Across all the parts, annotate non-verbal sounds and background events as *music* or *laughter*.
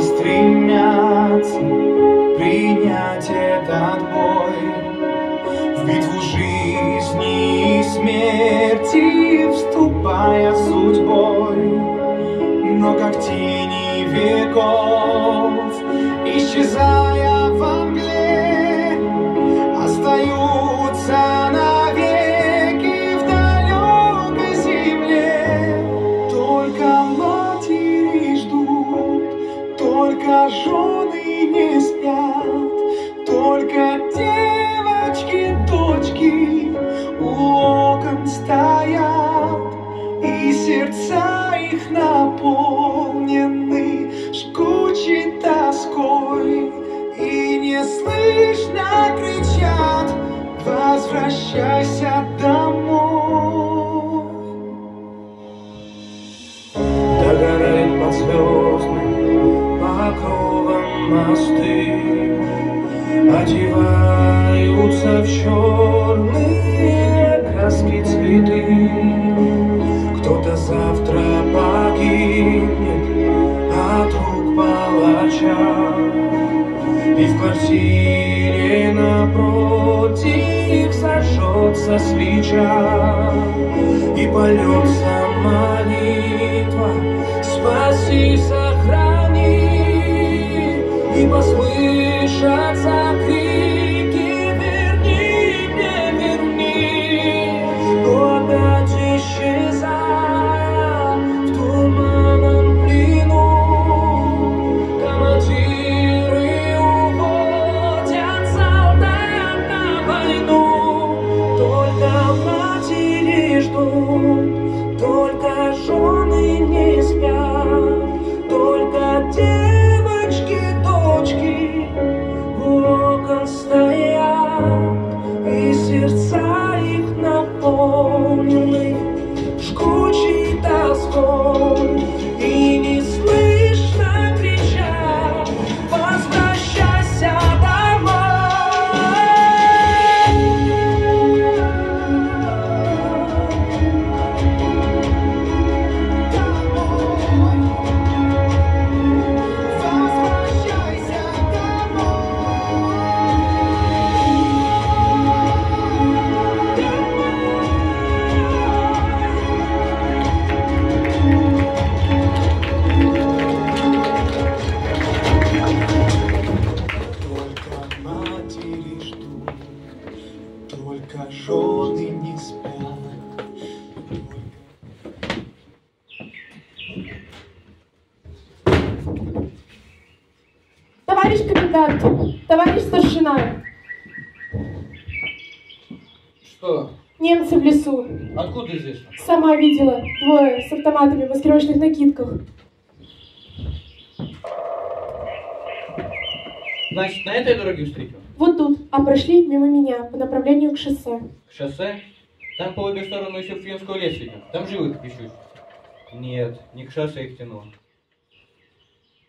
так стремятся принять этот бой. В битву жизни и смерти вступая судьбой. Но как тени веков исчезая Одеваются в черные краски цветы. Кто-то завтра погибнет от рук палача. И в квартире напротив зажжется свеча. И польется молитва Спаси, сохрани этой дороге встретил? Вот тут, а прошли мимо меня по направлению к шоссе. К шоссе? Там по обе стороны еще финского лес видно. Там живых ищут. Нет, не к шоссе их тянуло.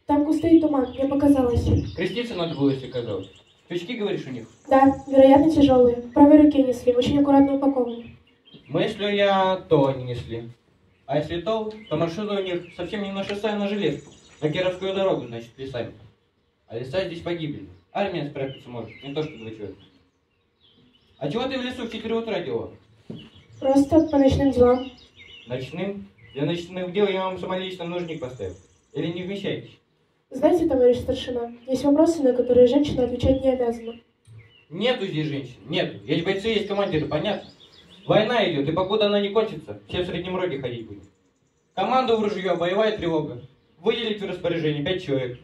Там густый туман, мне показалось. Креститься надо было, если казалось. Крючки, говоришь, у них? Да, вероятно, тяжелые. В правой руке несли, очень аккуратно упакованы. Мыслю я, то они несли. А если то, то маршрут у них совсем не на шоссе, а на железку. На Кировскую дорогу, значит, лесами. А леса здесь погибли. Армия спрятаться может, не то что два человека. А чего ты в лесу в 4 утра делал? Просто по ночным делам. Ночным? Для ночных дел я вам самолично нужник поставил. Или не вмещаетесь? Знаете, товарищ старшина, есть вопросы, на которые женщина отвечать не обязана. Нету здесь женщин, нету. Есть бойцы, есть командиры, понятно? Война идет, и покуда она не кончится, все в среднем роде ходить будем. Команду в ружье, боевая тревога. Выделить в распоряжение пять человек.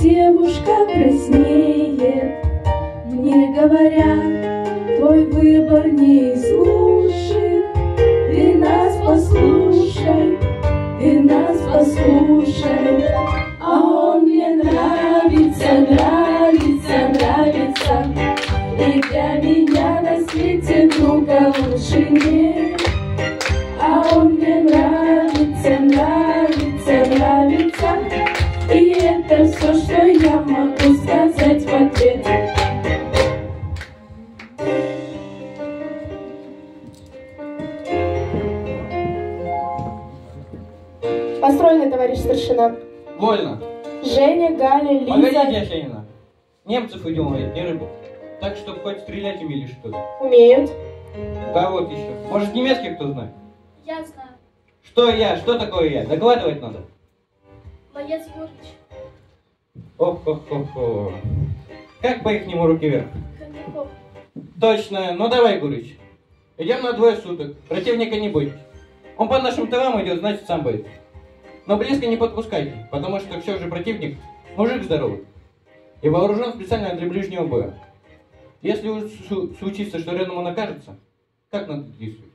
Девушка краснеет Что такое я? Докладывать надо. Боец Гурыч. Ох-ох-ох. Как по ихнему руки вверх? Хомяков. Точно. Ну давай, Гурыч. Идем на двое суток. Противника не бойтесь. Он по нашим тылам идет, значит сам боится. Но близко не подпускайте, потому что все же противник мужик здоровый. И вооружен специально для ближнего боя. Если случится, что рядом он окажется, как надо действовать?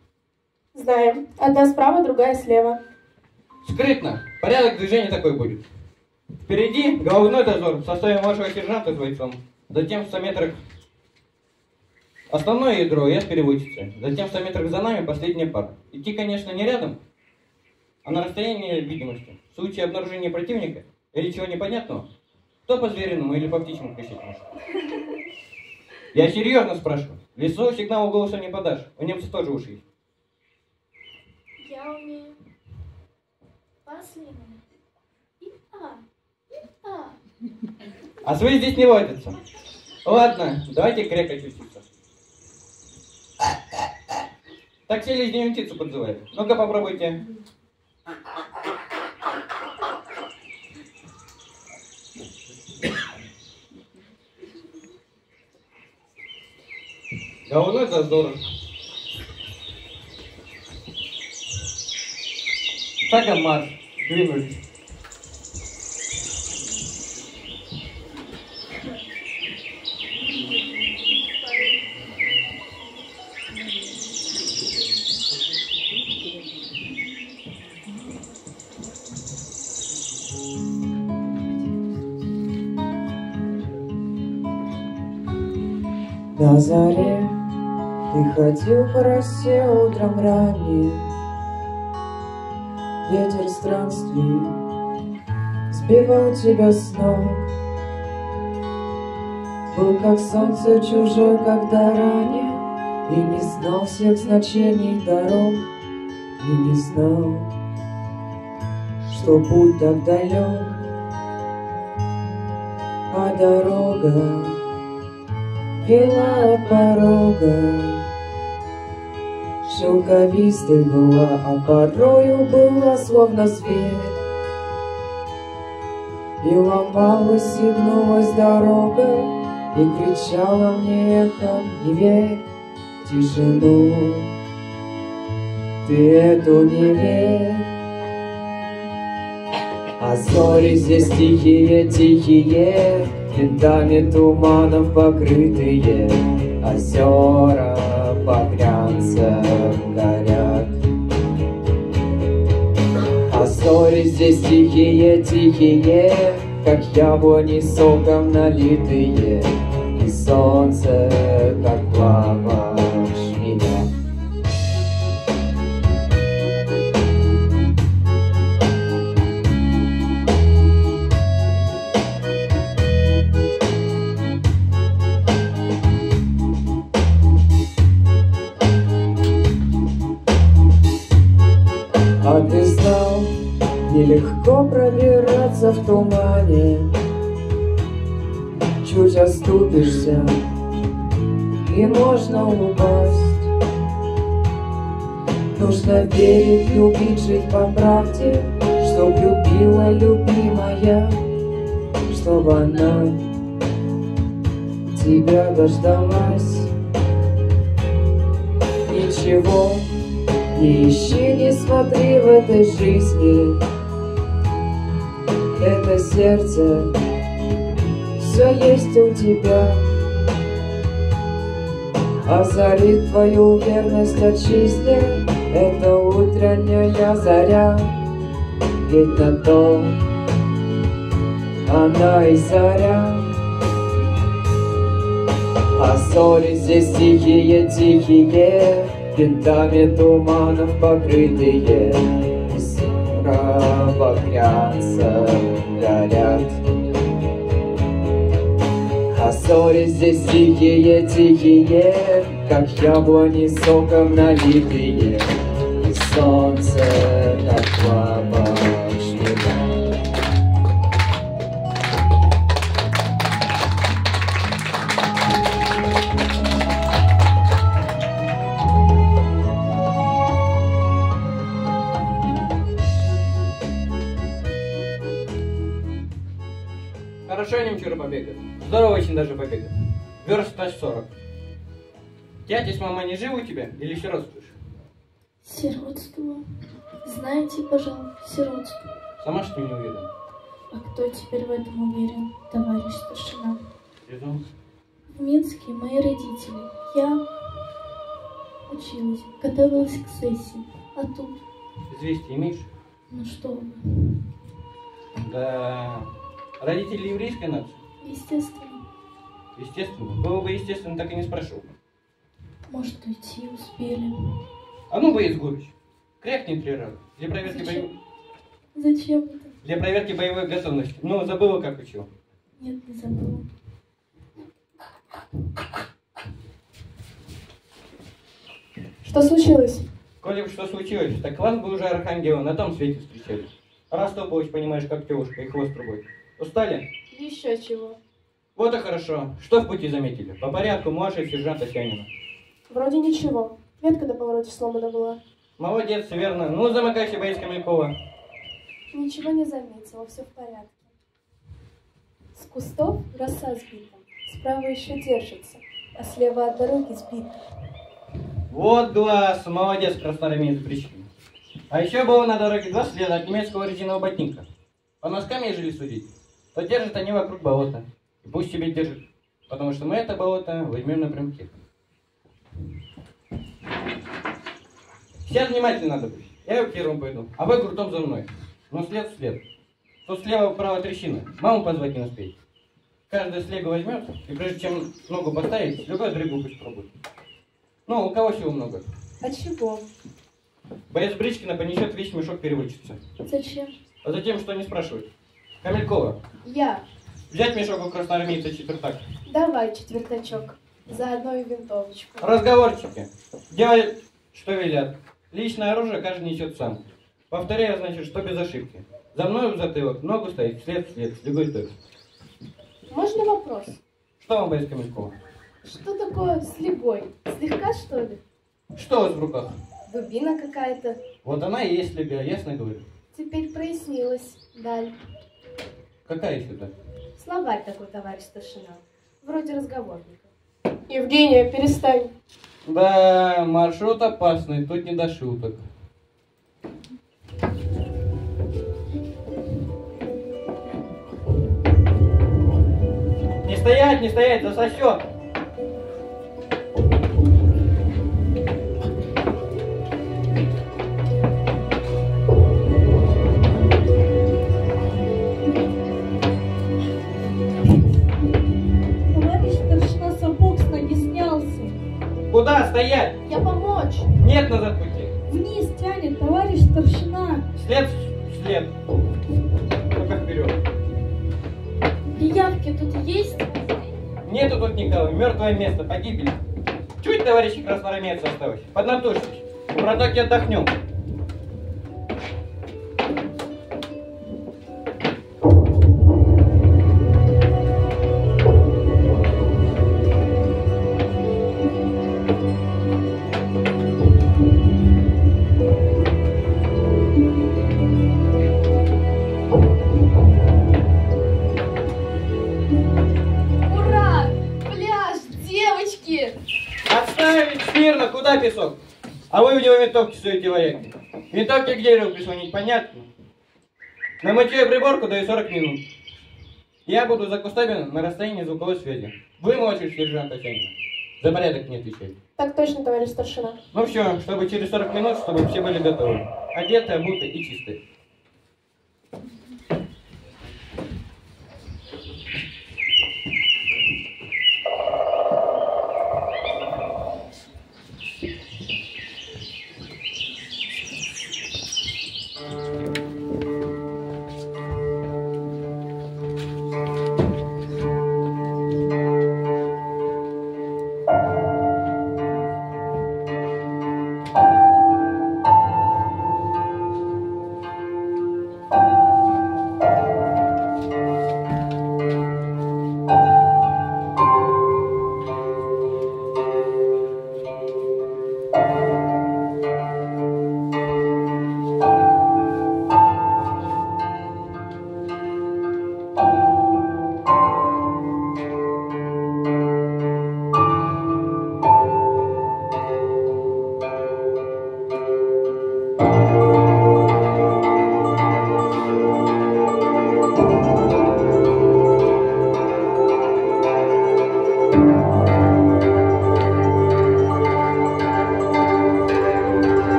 Знаем. Одна справа, другая слева. Скрытно. Порядок движения такой будет. Впереди головной дозор в составе младшего сержанта с бойцом. Затем в 100 метрах основное ядро, я с переводчицей. Затем в 100 метрах за нами последняя пара. Идти, конечно, не рядом, а на расстоянии видимости. В случае обнаружения противника или чего непонятного, кто по звериному или по птичьему кричать может? Я серьезно спрашиваю. Лесу сигналу голоса не подашь. У немцев тоже уши есть. Я умею. По-слиному. И а. И а. Свои здесь не водятся. Ладно, давайте крекать учиться. Так селезняю птицу подзывает. Ну-ка попробуйте. Головной дозор. Шагом марш. Двинулись. На заре ты ходил по росе утром ранним, странствий сбивал тебя с ног. Был как солнце чужой, когда ранее, И не знал всех значений дорог, И не знал, что путь так далек, А дорога вела порога. Шелковистой была, а порою была словно зверь. И ломалась, и гнулась дорога, И кричала мне эхом, не верь тишину. Ты эту не верь. А зори здесь тихие, тихие, Винтами туманов покрытые, Озера багрянцем горят. А зори здесь тихие, тихие, Как яблони соком налитые, И солнце, как плава Нелегко пробираться в тумане. Чуть оступишься И можно упасть. Нужно верить, любить, жить по правде Чтоб любила любимая Чтоб она тебя дождалась. Ничего не ищи, не смотри в этой жизни сердце все есть у тебя. Озарит твою верность отчизне Это утренняя заря. Ведь на то она и заря. А зори здесь тихие, тихие Винтами туманов покрытые. И скоро багрянца горят А зори здесь тихие, тихие Как яблони соком налитые. И солнце, побегали. Здорово очень даже побегали. Верст аж 40. Дядя с мамой не живы у тебя или сиротствуешь? Сиротство. Знаете, пожалуй, сиротство. Сама что не уверена? А кто теперь в этом уверен, товарищ старшина? Резон. В Минске мои родители. Я училась, готовилась к сессии. А тут, Известие имеешь? ну что вы, Да. Родители еврейской нации? Естественно, Естественно. Было бы естественно, так и не спрашивал. может, уйти успели. А ну, боец Гурыч, крякни три раза. Для проверки, Зачем? боевой... Зачем это? Для проверки боевой готовности. Ну, забыла, как учил. Нет, не забыла. Что случилось? Коли бы что случилось, так вас бы уже архангела на том свете встречали. Растопалась, понимаешь, как девушка и хвост трубой. Устали? Еще чего? Вот и хорошо. Что в пути заметили? По порядку младший сержант Татьянина. Вроде ничего. Ветка на повороте сломана была. Молодец, верно. Ну, замыкайся, боец Камелькова. Ничего не заметила, все в порядке. С кустов роса сбита, справа еще держится, а слева от дороги сбита. Вот глаз, молодец, красноармеец Бричкин. А еще было на дороге два следа от немецкого резинового ботинка. По носкам ежели судить, то держат они вокруг болота. И пусть себе держат, потому что мы это болото возьмем напрямки. Сейчас внимательно надо быть. Я первым пойду, а вы крутом за мной. Но след в след. Тут слева право трещина. Маму позвать не успеет. Каждый слегу возьмет, и прежде чем ногу поставить, любой дрыгу пусть пробует. Ну, у кого всего много? А чего? Боец Бричкина понесет весь мешок переводчицы. Зачем? А затем, что не спрашивают. Камелькова, Я. взять мешок у красноармейца четвертак. Давай, четвертачок. Заодно и винтовочку. Разговорчики. Делай, что велят. Личное оружие каждый несет сам. Повторяю, значит, что без ошибки. За мной в затылок, ногу стоит, след в след, слегой той. Можно вопрос? Что вам, боец Камелькова? Что такое слегой? Слегка, что ли? Что у вас в руках? Дубина какая-то. Вот она и есть слегая, ясно говорю. Теперь прояснилось. Даль. Какая сюда? Словарь такой, товарищ старшина. Вроде разговорника. Евгения, перестань. Да, маршрут опасный, тут не до шуток. Не стоять, не стоять, засосет. Куда стоять? Я помочь. Нет назад пути. Вниз тянет, товарищ старшина. След, след. Только вперед. Пиявки тут есть? Нету тут никого, мертвое место, погибель. Чуть, товарищи красноармейцы, осталось. Поднатужьтесь. В протоке отдохнем. Суете вояки. Винтовки к дереву прислонить, понятно? На мытье и приборку даю 40 минут. Я буду за кустами на расстоянии звуковой связи. Вы младший сержант Татьянина. За порядок не отвечайте. Так точно, товарищ старшина. Ну все, чтобы через 40 минут, чтобы все были готовы. Одеты, обуты и чистые.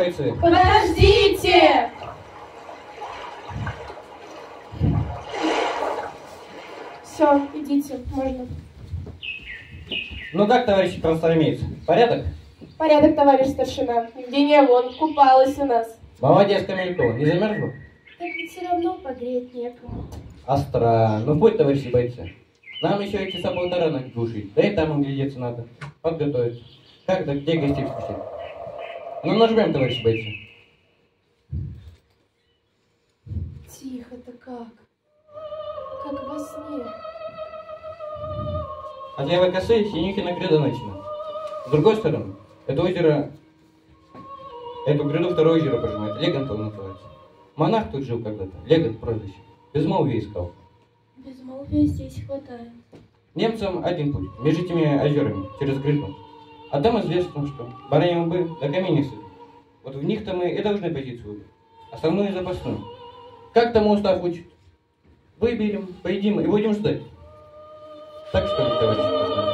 Бойцы? Подождите! Все, идите, можно. Ну как, товарищи красноармейцы, порядок? Порядок, товарищ старшина. Евгения вон купалась у нас. Молодец, Камилько, не замерзла? Так ведь все равно погреть некому. Астра, ну путь, товарищи бойцы. Нам еще эти полтора на душить, да и там глядеться надо, подготовиться. Как так, где гостей вкусить? Ну нажмем, товарищи бойцы. Тихо-то как. Как во сне. От левой косы Синюхина гряда начина. С другой стороны, это озеро... Эту гряду второе озеро пожимает. Легантов называется. Монах тут жил когда-то. Легант прозвище. Безмолвие искал. Безмолвия здесь хватает. Немцам один путь. Между этими озерами. Через гряду. А там известно, что бараньим бы камней сыт. Вот в них-то мы и должны позицию выбрать. Основную и запасную. Как там устав учит? Выберем, поедим и будем ждать. Так что ли, товарищи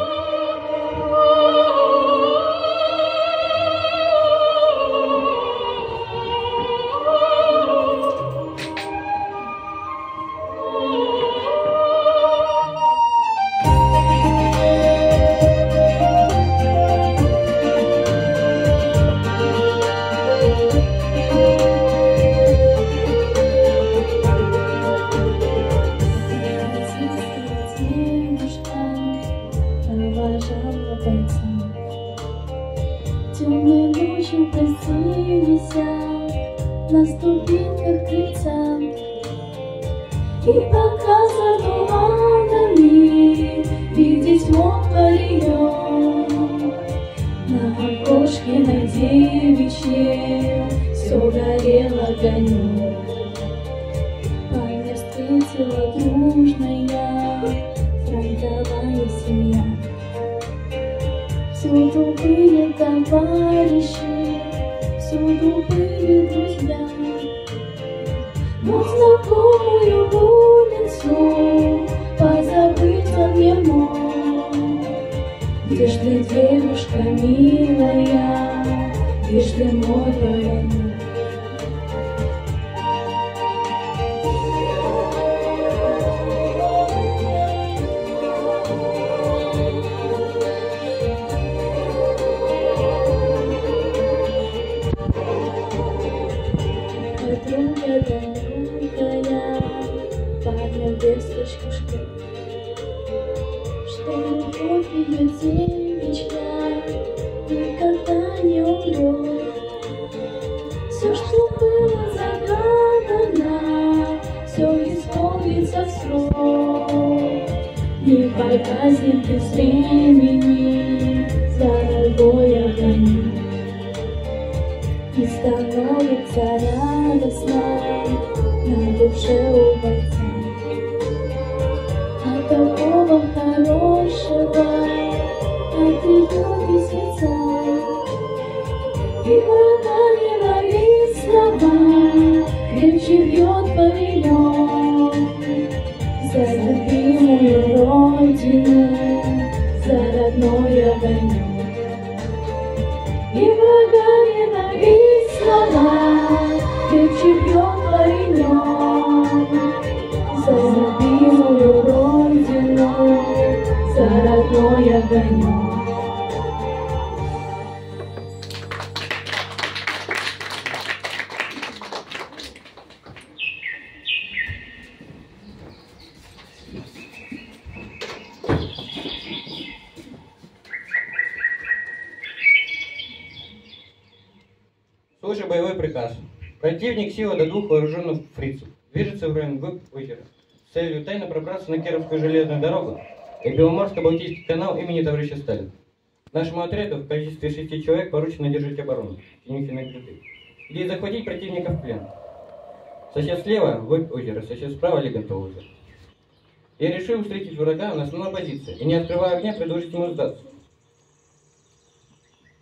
родной огонек. Слушай боевой приказ. Противник сила до двух вооруженных фрицев. Движется в район озера. С целью тайно пробраться на Кировскую железную дорогу и Беломорско-Балтийский канал имени товарища Сталина. Нашему отряду в количестве шести человек поручено держать оборону. Синюхиной гряды. Или захватить противника в плен. Сосед слева – вглубь озера, сосед справа – Легантово озеро. Я решил встретить врага на основной позиции и, не открывая огня, предложить ему сдаться.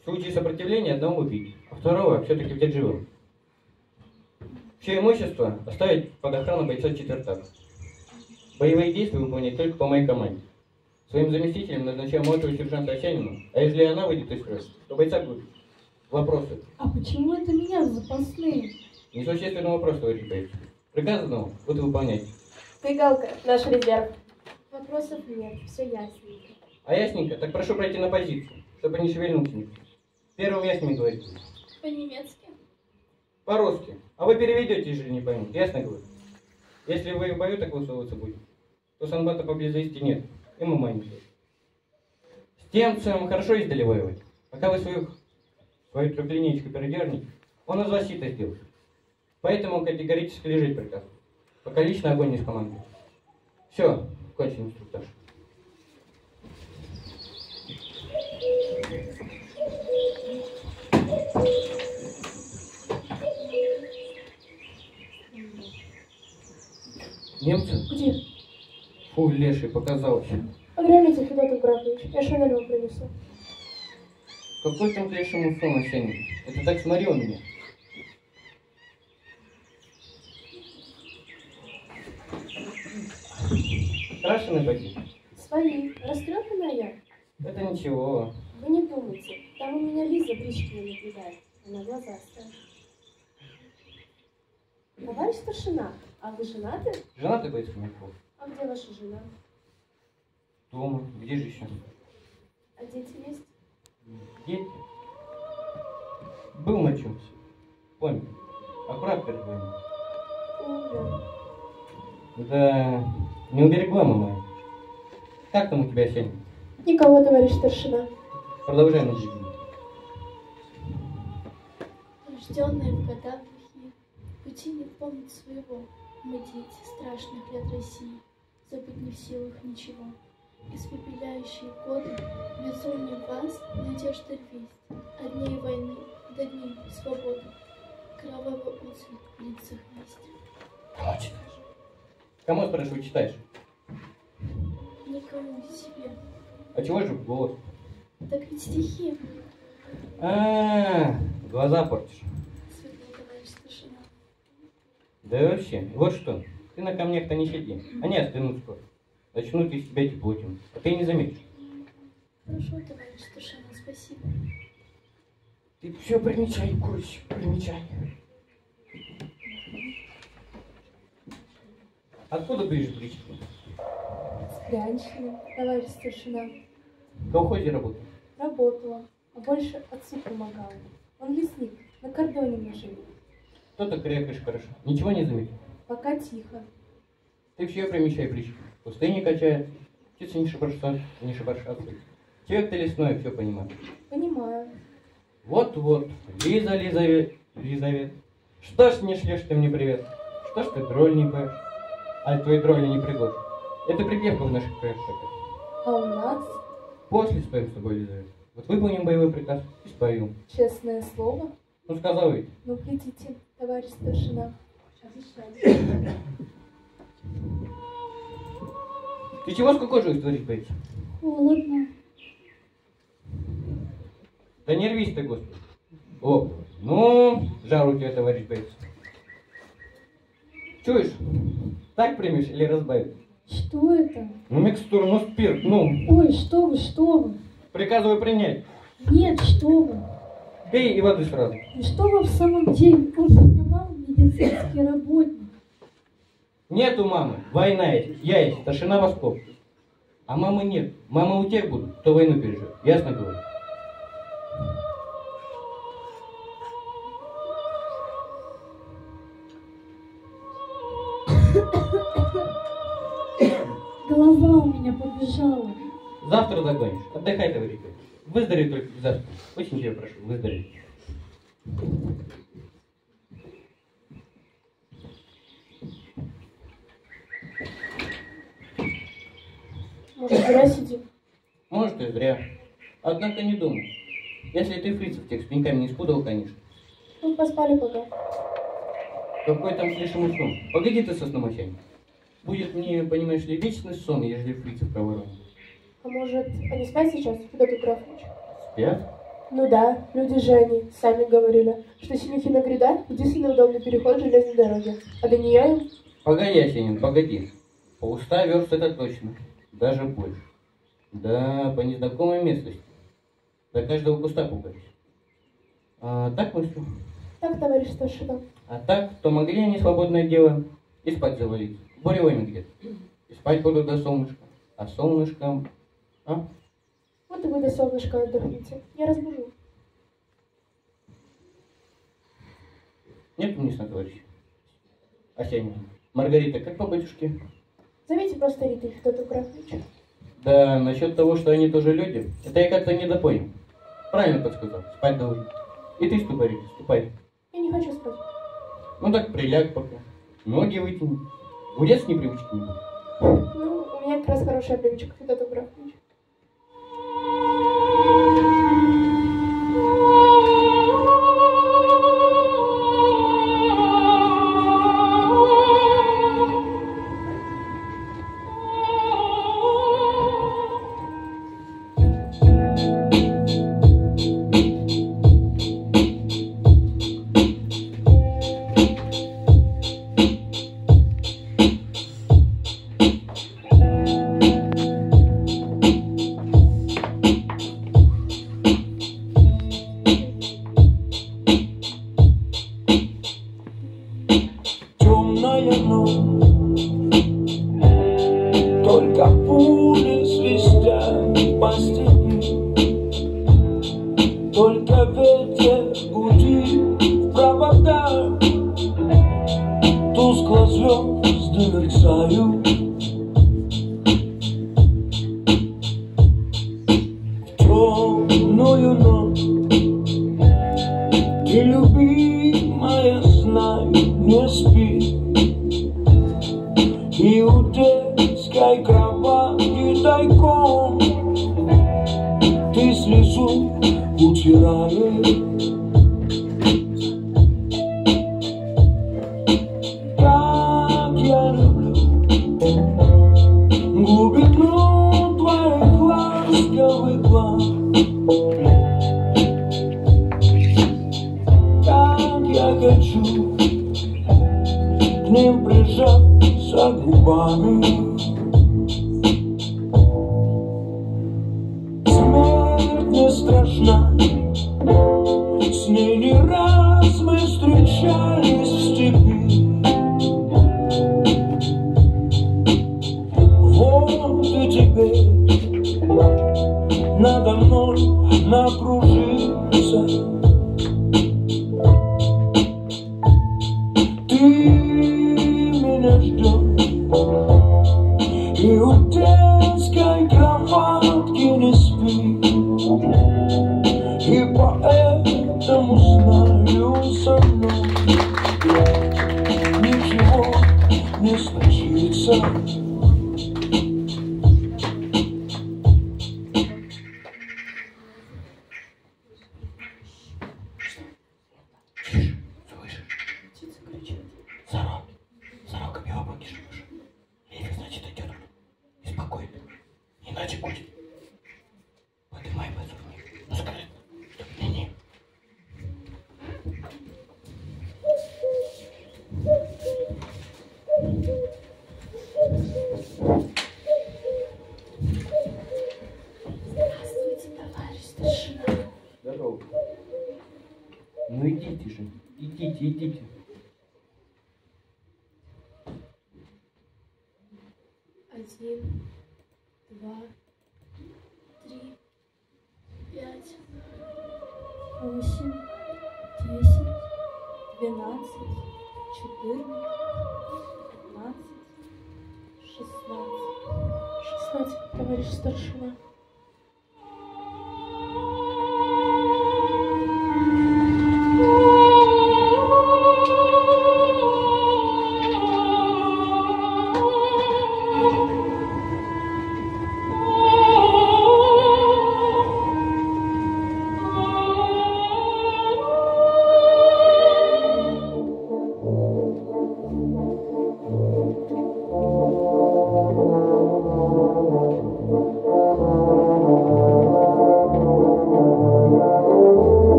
В случае сопротивления одного убить, а второго все-таки взять живым. Все имущество оставить под охрану бойца четвертак. Боевые действия выполнять только по моей команде. Своим заместителем назначаю младшего сержанта Осянину, а если она выйдет из строя, то бойца будет. Вопросы. А почему это меня запасные? Несущественный вопрос, товарищ боец. Приказ одного, вот и выполняйте. Ты, Галка, наш резерв. Вопросов нет, все ясненько. А ясненько, так прошу пройти на позицию, чтобы не шевельнулся никто. Первым я с говорю. По-немецки? По-русски. А вы переведете, если не поймут. Ясно говорю? Если вы в бою так высовываться будете, то санбата поблизости нет. И мы маленькие. С темцем хорошо издали воевать. Пока вы свою, свою трехлинейку передернете, он из вас сито сделает. Поэтому категорически лежит приказ. Пока лично огонь не скомандует. Все, кончен инструктаж. Немцы? Где? Фу, леший, показалось. Погромите, Федотов Графович. Я шанелем принесу. Какой там к лешему сон осенний? Это так смотрел меня. Крашеный поди? Свои. Растрепанная я. Это ничего. Вы не думайте. Там у меня Лиза брички не наблюдает. Она глаза оставит. Товарищ старшина, а вы женаты? Женатый боец Хомяков? А где ваша жена? Дома. Где же еще? А дети есть? Дети? Был на чем Помню. Аккурат перед вами. Да, не уберегла мама. Как там у тебя, Сень? Никого, товарищ старшина. Продолжай наблюдение. Рожденная в годах плохих, пути не помнит своего. Мы дети страшных лет России, забыть не в силах ничего. Испепеляющие годы в вас надежда весть, от дней войны до дней свободы. Кровавый отцвет в лицах есть. Кого читаешь? Кому, спрашиваю, читаешь? Никому себе. А чего же голос? Так ведь стихи. А, глаза портишь. Светлый товарищ старшина. Да и вообще, вот что, ты на камнях-то не сиди, они остынут скоро. Начнут из тебя тепло тянуть, а ты не заметишь. Хорошо, товарищ старшина, спасибо. Ты все примечай, курочек, примечай. Откуда будешь бричку? С Брянщины, товарищ старшина. В колхозе работал. Работала, а больше отцу помогала. Он лесник, на кордоне мы жили. Кто-то крепишь хорошо, ничего не заметил. Пока тихо. Ты все примечай бричку. Пустыни качает, птицы не шебаршат, не шебаршатся. Человек ты лесной, все понимаешь. Понимаю. Вот-вот, Лиза, Лизавет, Лизавет. Что ж не шлешь ты мне привет? Что ж ты тролль не поешь? Аль твои тролли не пригод. Это припевка в наших такая. А у нас, После споем с тобой, Лизавет. Вот выполним боевой приказ и спою. честное слово, Ну, сказал ведь. ну глядите, товарищ старшина. Ты чего с кукожей творить боишься? Холодно. Да не рвись ты, господи. О, ну, жар у тебя, товарищ боится. Чуешь? Так примешь или разбавить? Что это? Ну, микстура, ну, спирт, ну, Ой, что вы, что вы? приказываю принять. Нет, что вы? Пей и воды сразу. Ну что вы в самом деле? Медицинский работник. Нету мамы, война есть, я есть, старшина Восков. А мамы нет. Мама у тех будут, кто войну пережил. Ясно говорю? Голова у меня побежала. Завтра догонишь. Отдыхай, товарищ. Выздорови только завтра. Очень тебя прошу, выздорови. Может, зря сидим? Может, и зря. Однако не думай. Если ты фрицев тех с пеньками не спутал, конечно. Ну, поспали пока. Какой там слишком сон? Погоди ты со сном Будет мне, понимаешь ли, вечный сон, ежели фрицев проворонит. А может, они спят сейчас, Федот Графович? Спят? Ну да, люди же они сами говорили, что Синюхина гряда — единственный удобный переход железной дороги. А им Погоди, Осенин, погоди. По уста верст это точно. Даже больше. Да, по незнакомой местности. До каждого куста пугаюсь. А, так мыслю. так, товарищ старшина. А так, то могли они свободное дело и спать завалить. Буревыми где-то. И спать будут до солнышка. А солнышком... А? Вот и вы до солнышка отдохните. Я разбужу. Нет меня товарищ. Осенин. Маргарита, как по батюшке? Зовите просто Ритой, Федот Графович. Да, насчет того, что они тоже люди, это я как-то недопонял. Правильно подсказал. Спать давай. И ты ступай, Рита, ступай. Я не хочу спать. Ну так приляг пока. Ноги вытяни. У детства непривычки не будет. Ну, у меня как раз хорошая привычка, Федот Графович. темная детской кровати тайком Ты слезу утираешь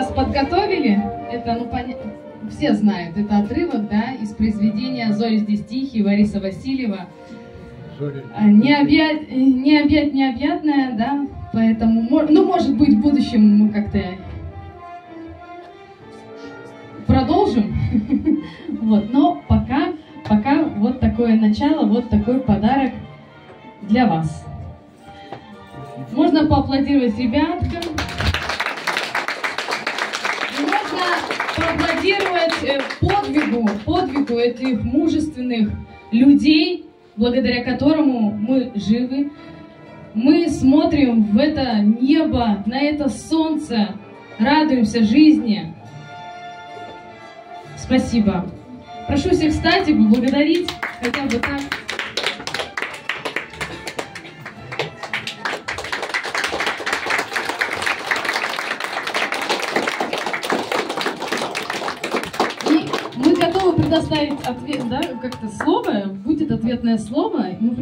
вас подготовили. Это, ну, поня- все знают, это отрывок, да, из произведения «Зори здесь тихие» Бориса Васильева. А, Не объять, не объять необъятное, да, поэтому, ну, может быть, в будущем мы как-то продолжим. *laughs* Вот, но пока пока вот такое начало, вот такой подарок для вас. Можно поаплодировать ребяткам. Поаплодировать э, подвигу, подвигу этих мужественных людей, благодаря которому мы живы. Мы смотрим в это небо, на это солнце, радуемся жизни. Спасибо. Прошу всех встать и поблагодарить хотя бы так. Предоставить ответ, да, как-то слово, будет ответное слово. Мы